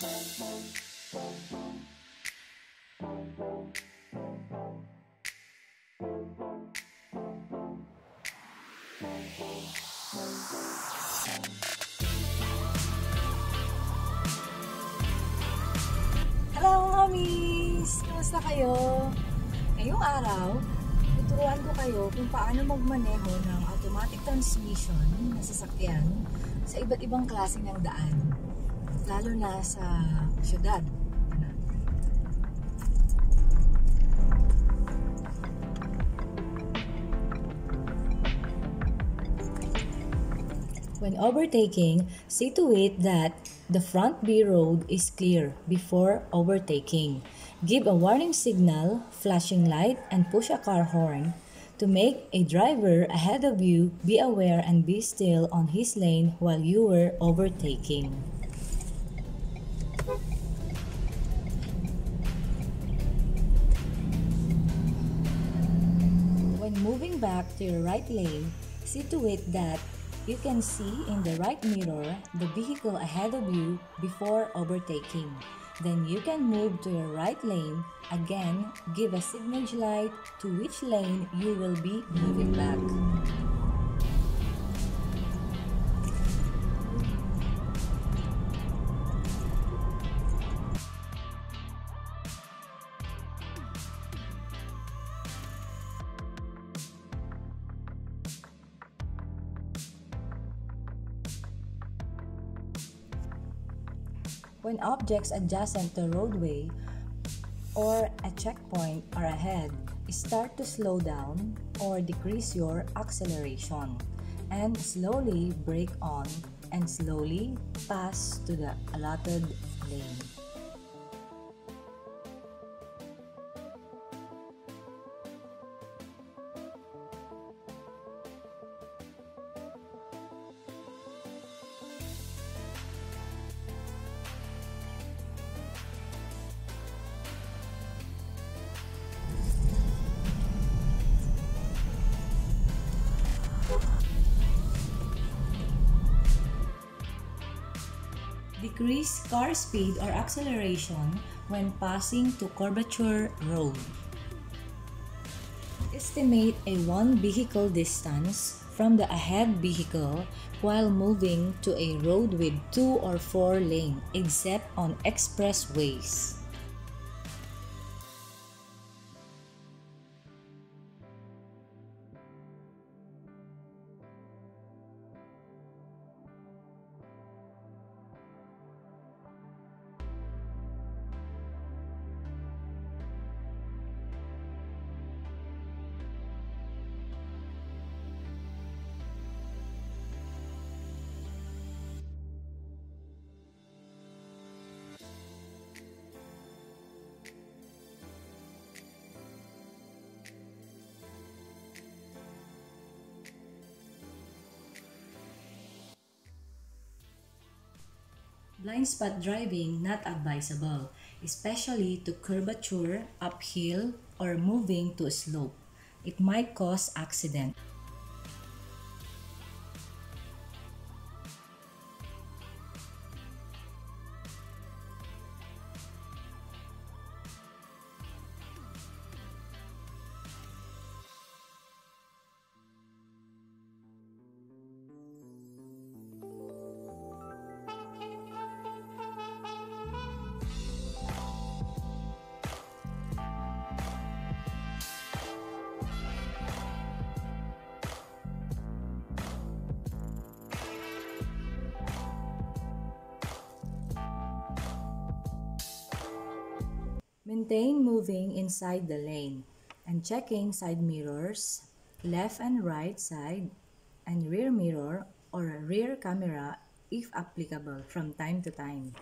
Hello, homies! Kamusta kayo? Ngayong araw, tuturuan ko kayo kung paano magmaneho ng automatic transmission na sasakyan sa iba't ibang klase ng daan. Lalo na sa syudad. When overtaking, see to it that the front B road is clear before overtaking. Give a warning signal, flashing light, and push a car horn to make a driver ahead of you be aware and be still on his lane while you were overtaking. To your right lane, see to it that you can see in the right mirror the vehicle ahead of you before overtaking. Then you can move to your right lane. Again, give a signal light to which lane you will be moving back. When objects adjacent to roadway or a checkpoint are ahead, start to slow down or decrease your acceleration and slowly brake on and slowly pass to the allotted lane. Car speed or acceleration when passing to curvature road. Estimate a one vehicle distance from the ahead vehicle while moving to a road with two or four lane except on expressways. Blind spot driving not advisable, especially to curvature, uphill, or moving to a slope. It might cause accident. Maintain moving inside the lane and checking side mirrors, left and right side, and rear mirror or a rear camera if applicable from time to time.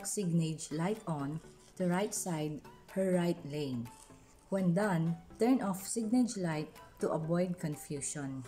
Back signage light on to right side her right lane. When done, turn off signage light to avoid confusion.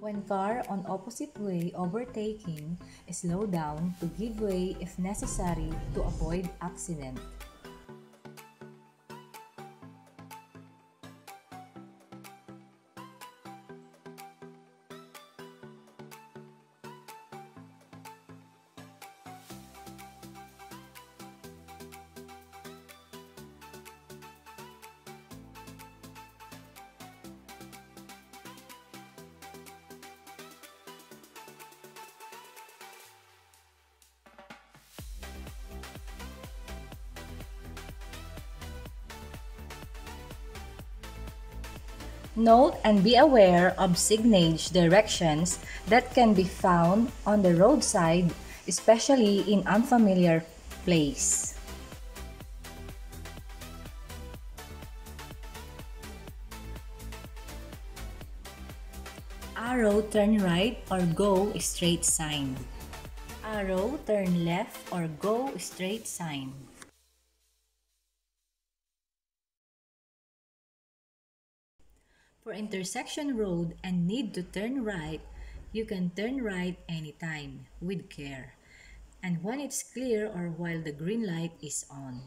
When car on opposite way overtaking, slow down to give way if necessary to avoid accident. Note and be aware of signage directions that can be found on the roadside, especially in unfamiliar place. Arrow turn right or go straight sign. Arrow turn left or go straight sign. Intersection road and need to turn right, you can turn right anytime with care and when it's clear or while the green light is on.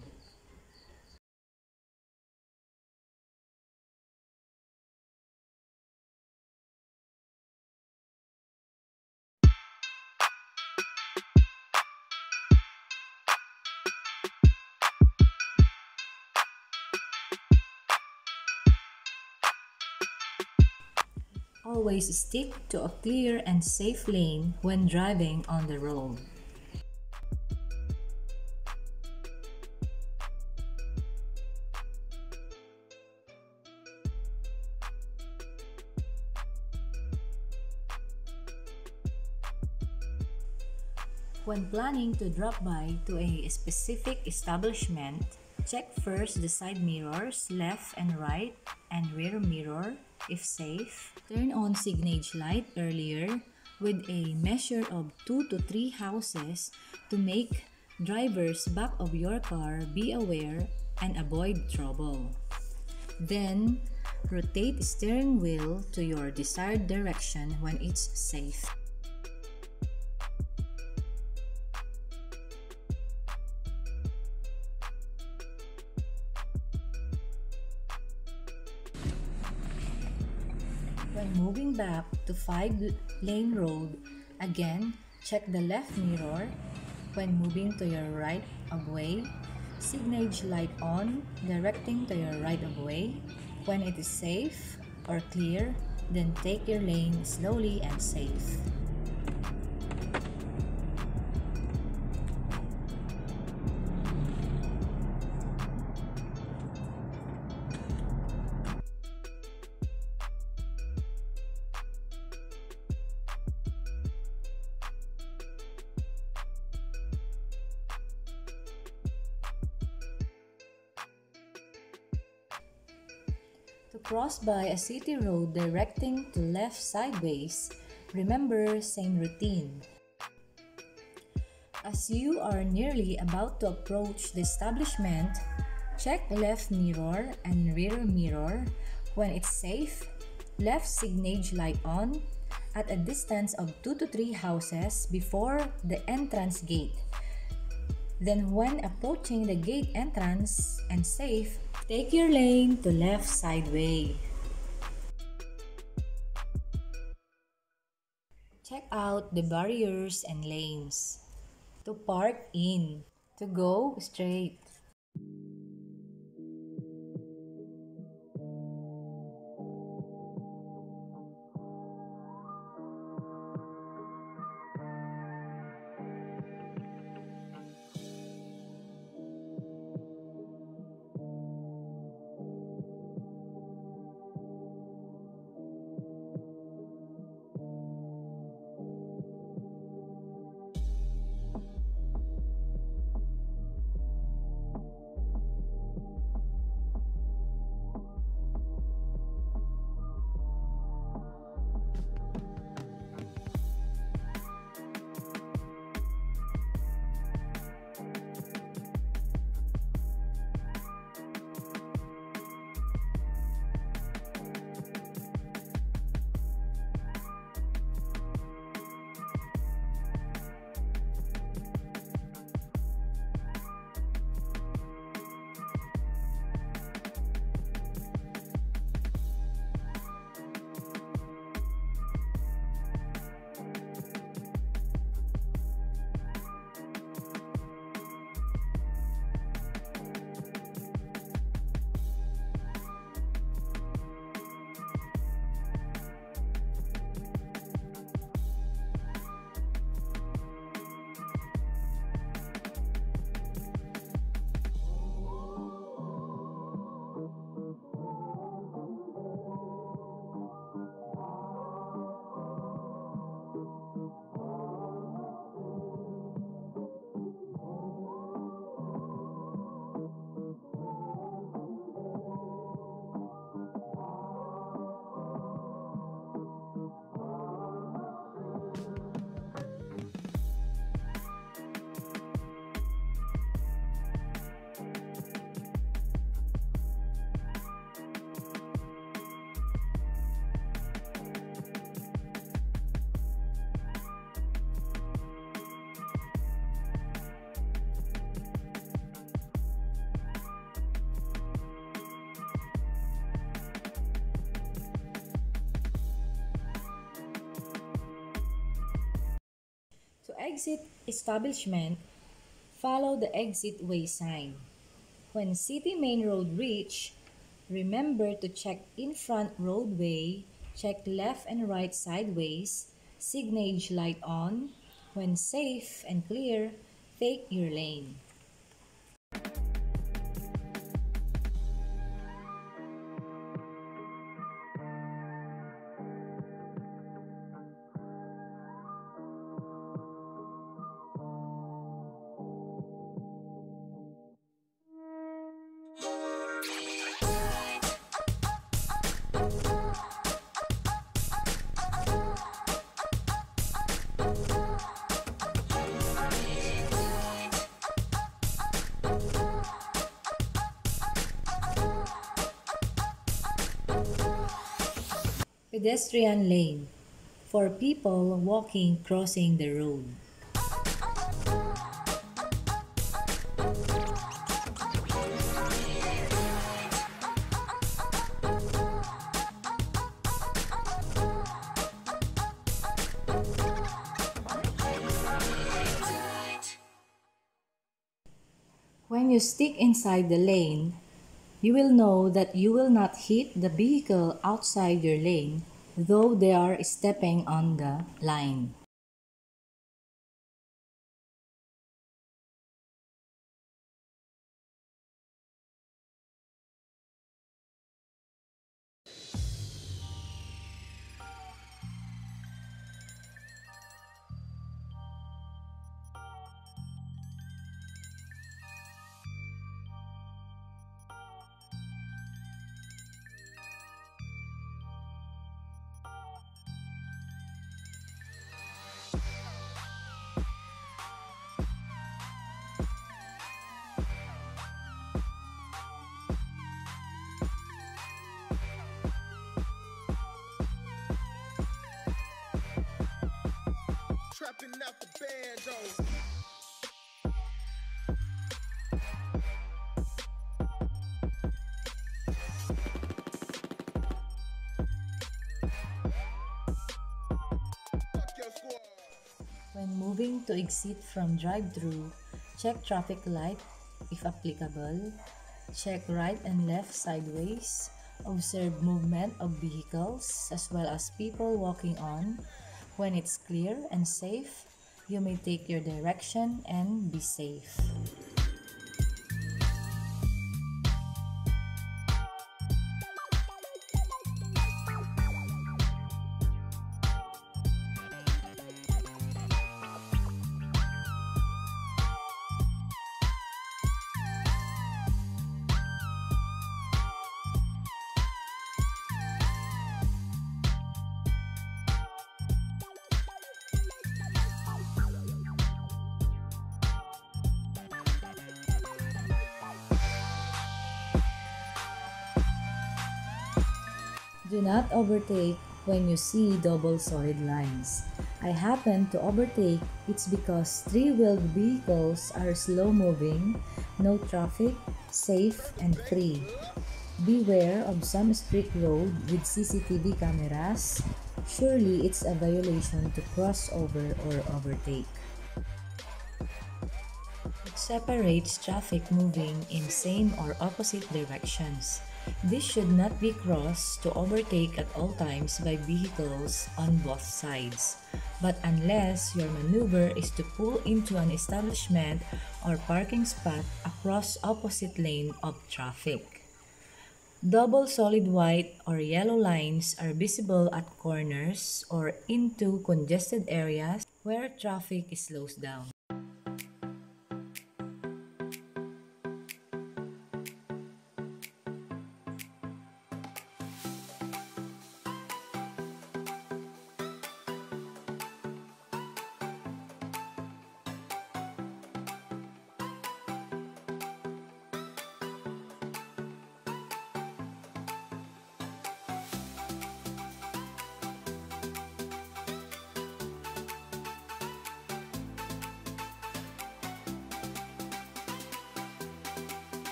Always stick to a clear and safe lane when driving on the road. When planning to drop by to a specific establishment, check first the side mirrors, left and right, and rear mirror if safe. Turn on signage light earlier with a measure of 2 to 3 houses to make drivers back of your car be aware and avoid trouble. Then, rotate steering wheel to your desired direction when it's safe. Back to 5-lane road, again, check the left mirror. When moving to your right of way, signage light on, directing to your right of way. When it is safe or clear, then take your lane slowly and safe. To cross by a city road directing to left sideways, remember same routine. As you are nearly about to approach the establishment, check left mirror and rear mirror. When it's safe, left signage light on, at a distance of 2 to 3 houses before the entrance gate. Then when approaching the gate entrance and safe, take your lane to left sideway. Check out the barriers and lanes. To park in. To go straight. Exit establishment, follow the exit way sign. When City Main Road reach, remember to check in front roadway, check left and right sideways, signage light on. When safe and clear, take your lane. Pedestrian lane for people walking crossing the road. When you stick inside the lane, you will know that you will not hit the vehicle outside your lane, though they are stepping on the line. To exit from drive-through, check traffic light if applicable, check right and left sideways, observe movement of vehicles as well as people walking on. When it's clear and safe, you may take your direction and be safe. Do not overtake when you see double solid lines. I happen to overtake it's because three-wheeled vehicles are slow moving, no traffic, safe, and free. Beware of some street road with CCTV cameras. Surely it's a violation to cross over or overtake. It separates traffic moving in same or opposite directions. This should not be crossed to overtake at all times by vehicles on both sides, but unless your maneuver is to pull into an establishment or parking spot across opposite lane of traffic. Double solid white or yellow lines are visible at corners or into congested areas where traffic slows down.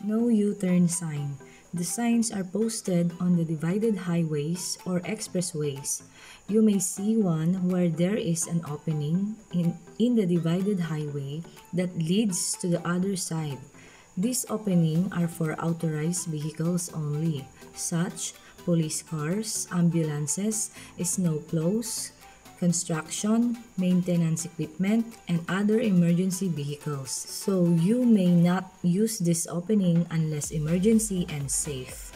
No U-turn sign. The signs are posted on the divided highways or expressways. You may see one where there is an opening in, in the divided highway that leads to the other side. These openings are for authorized vehicles only, such police cars, ambulances, snowplows, construction, maintenance equipment, and other emergency vehicles. So you may not use this opening unless emergency and safe.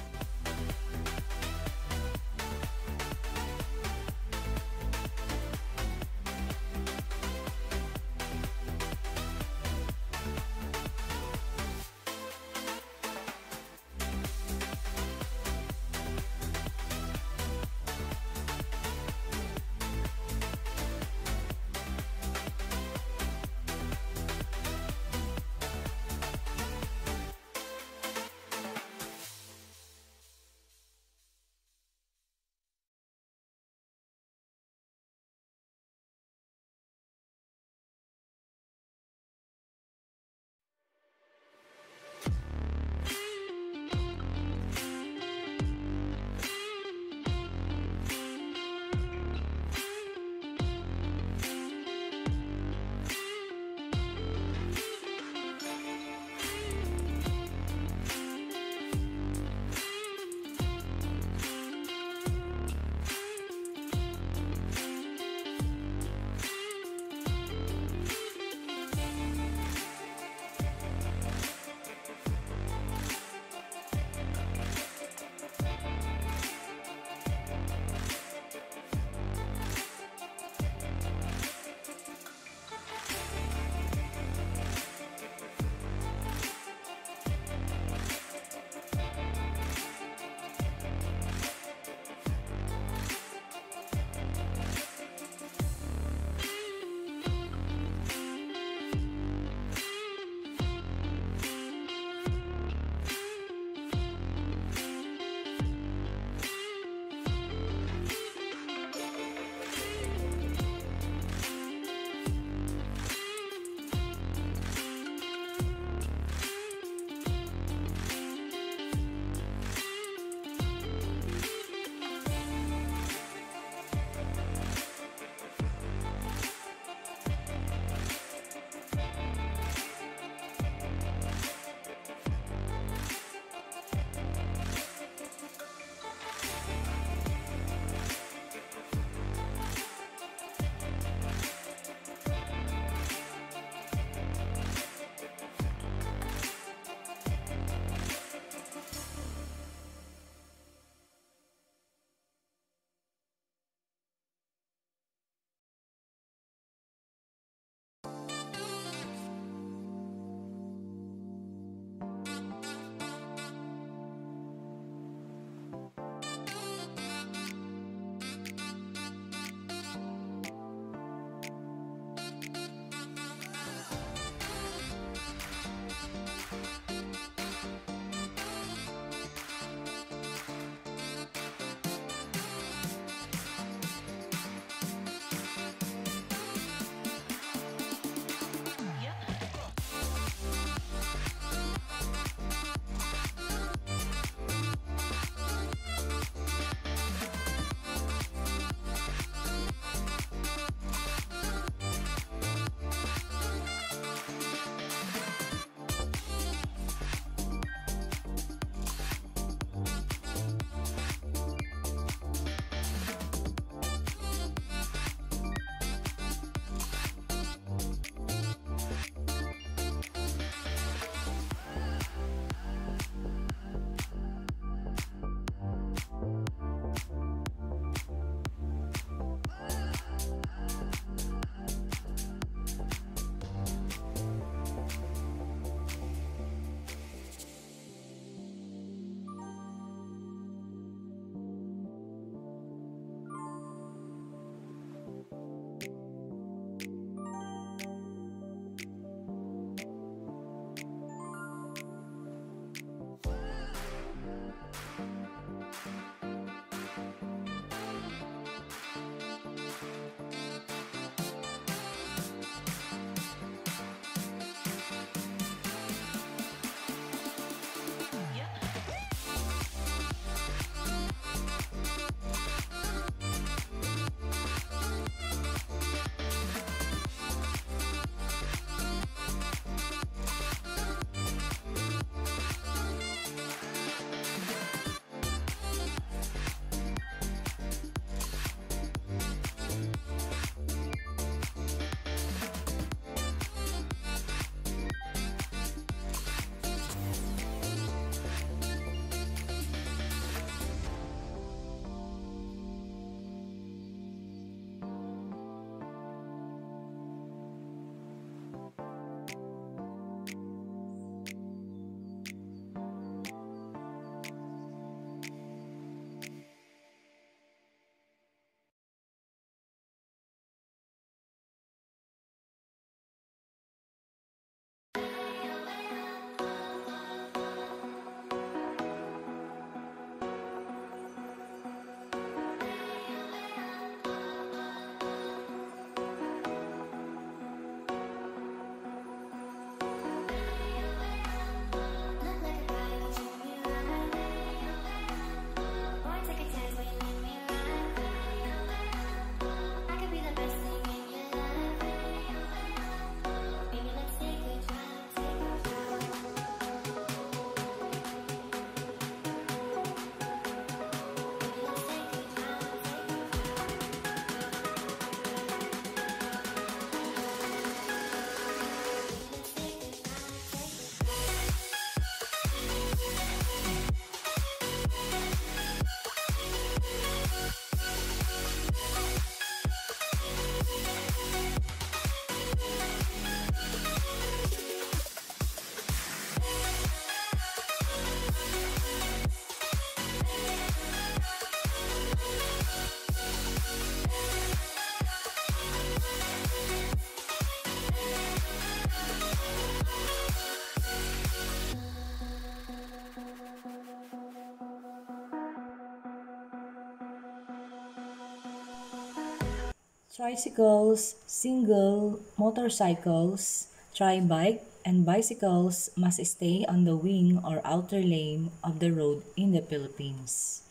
Tricycles, single motorcycles, tri-bike, and bicycles must stay on the wing or outer lane of the road in the Philippines.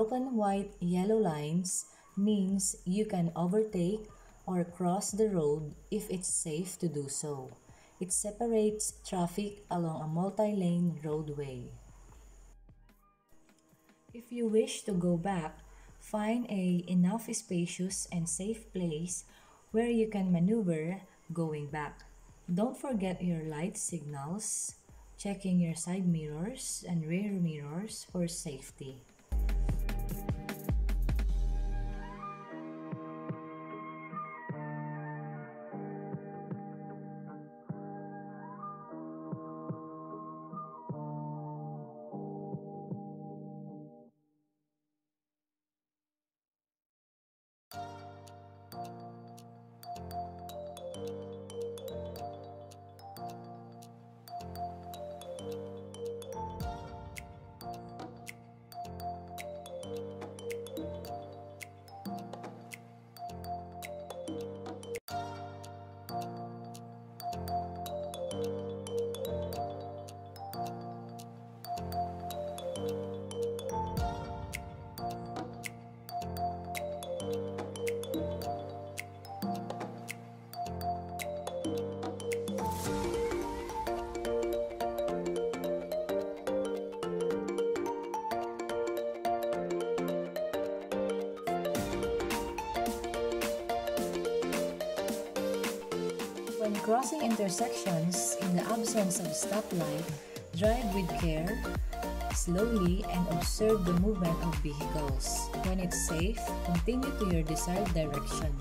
Broken white yellow lines means you can overtake or cross the road if it's safe to do so. It separates traffic along a multi-lane roadway. If you wish to go back, find a enough spacious and safe place where you can maneuver going back. Don't forget your light signals, checking your side mirrors and rear mirrors for safety. Crossing intersections in the absence of stoplight, drive with care, slowly, and observe the movement of vehicles. When it's safe, continue to your desired direction.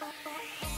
Bye.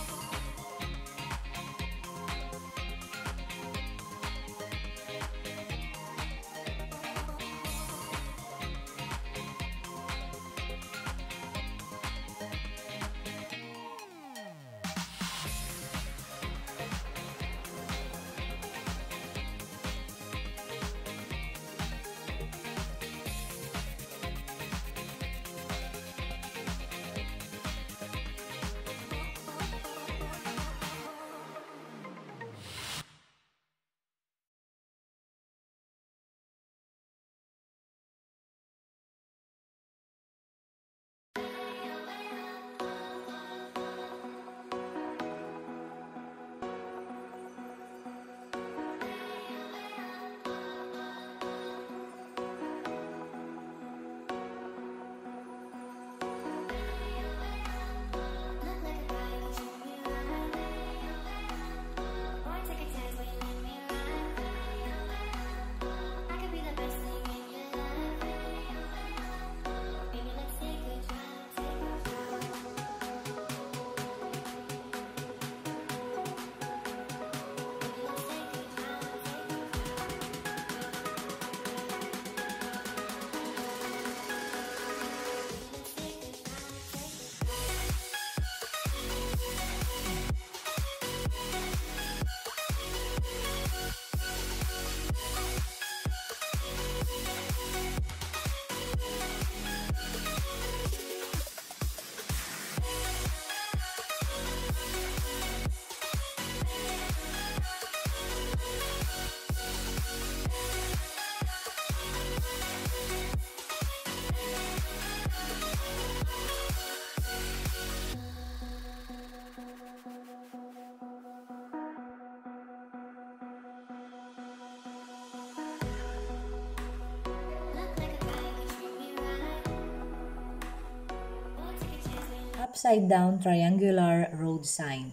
Upside down triangular road sign.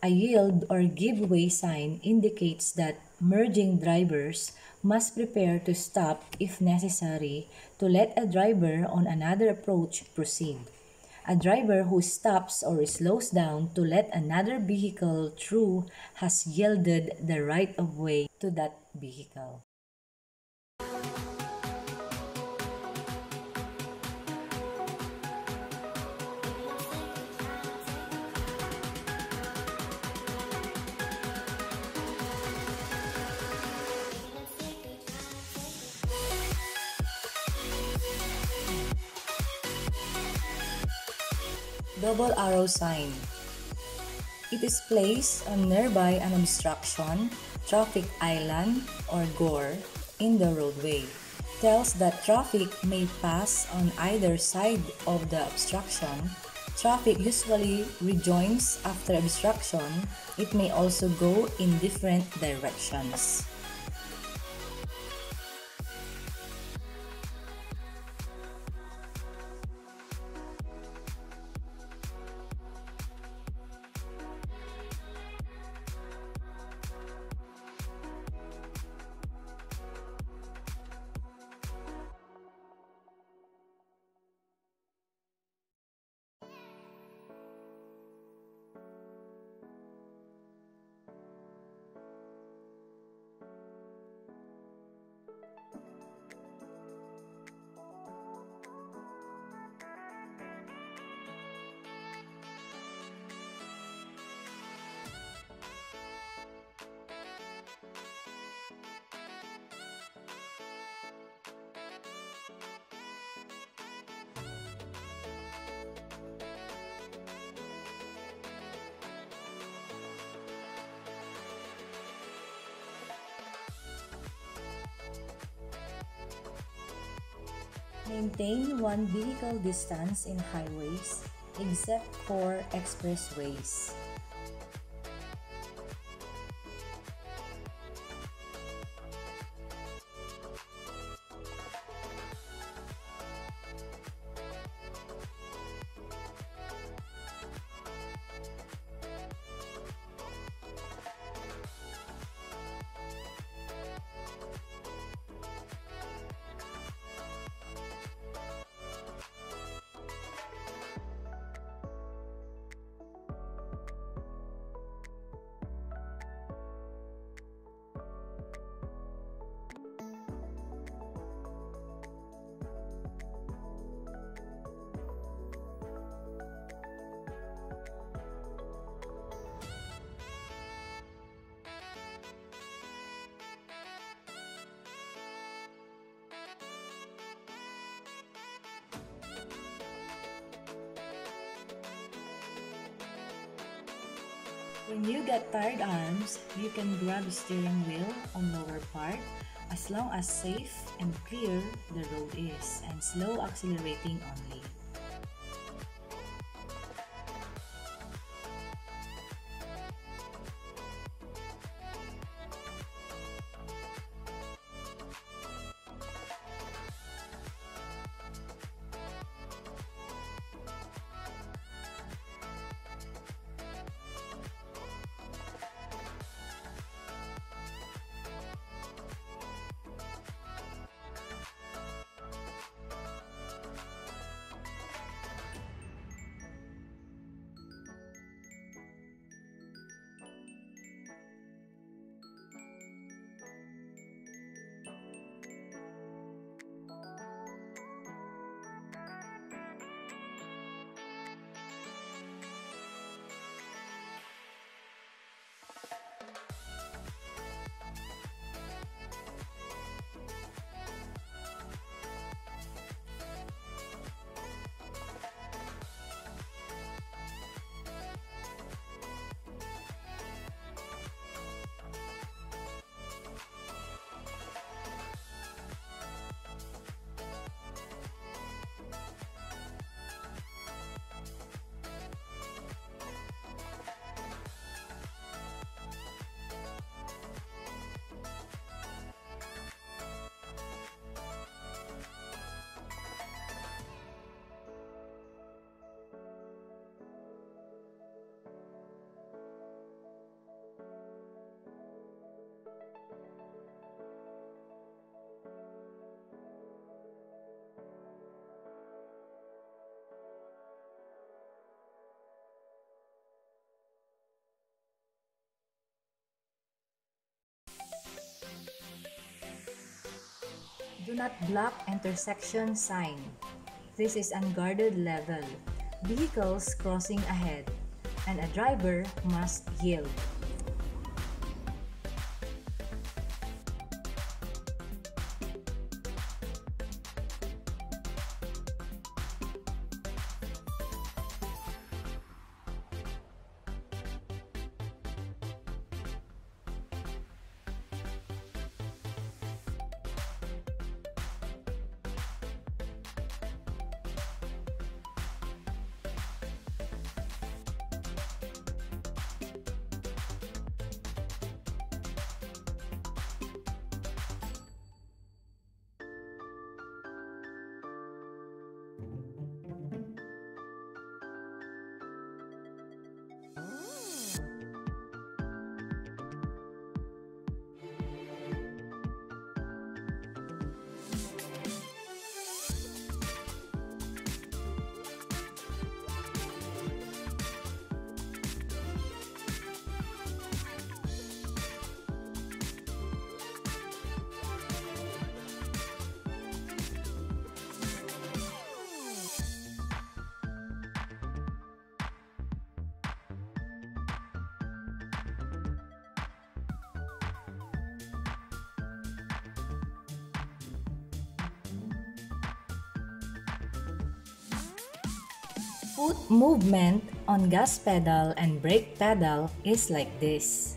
A yield or give way sign indicates that merging drivers must prepare to stop if necessary to let a driver on another approach proceed. A driver who stops or slows down to let another vehicle through has yielded the right of way to that vehicle. Double arrow sign. It is placed on nearby an obstruction, traffic island, or gore in the roadway. Tells that traffic may pass on either side of the obstruction. Traffic usually rejoins after obstruction. It may also go in different directions. Maintain one vehicle distance in highways except for expressways. Grab steering wheel on lower part as long as safe and clear the road is and slow accelerating only. Do not block intersection sign. This is unguarded level. Vehicles crossing ahead and a driver must yield. Foot movement on gas pedal and brake pedal is like this.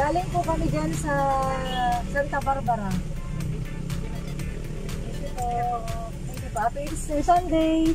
Galing po kami dyan sa Santa Barbara. Ito, hindi ba? Ito Sunday.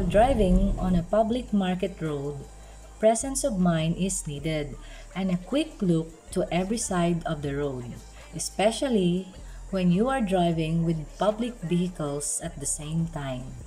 While driving on a public market road, presence of mind is needed and a quick look to every side of the road, especially when you are driving with public vehicles at the same time.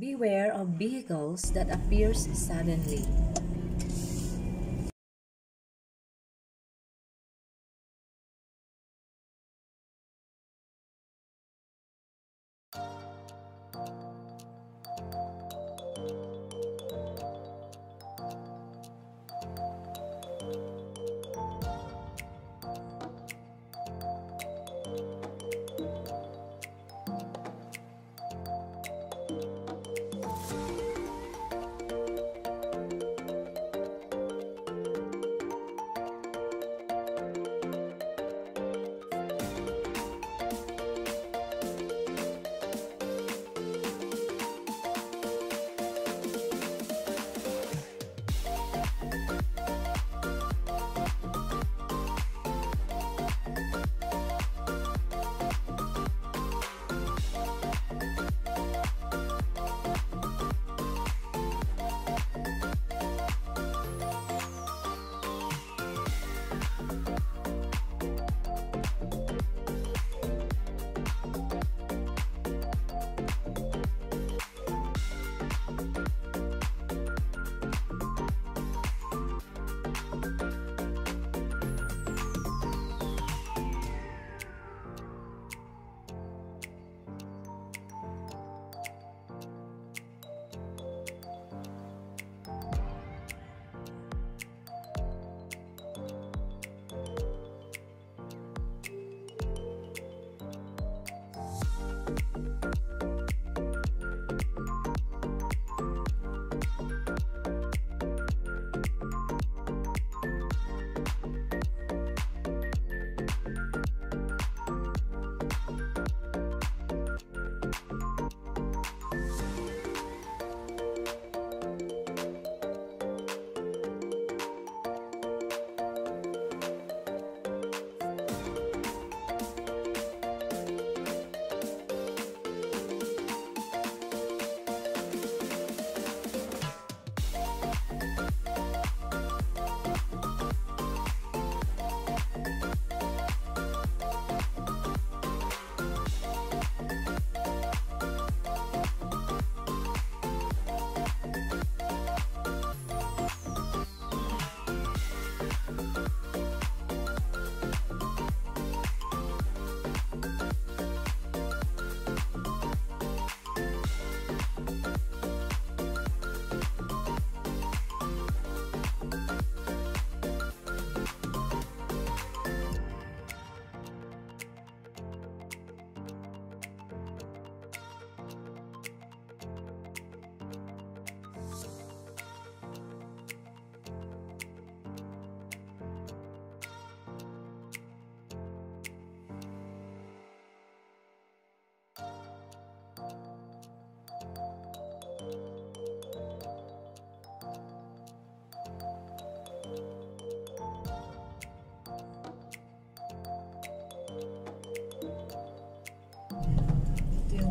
Beware of vehicles that appears suddenly.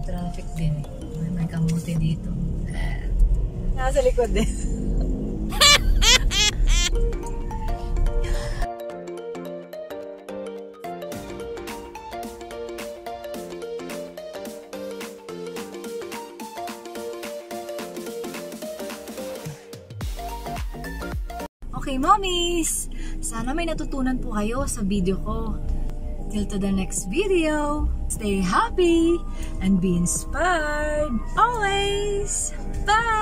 Traffic din eh. May, may kamuti dito. Nasa likod din. Okay, mommies! Sana may natutunan po kayo sa video ko. Till to the next video, stay happy and be inspired always! Bye!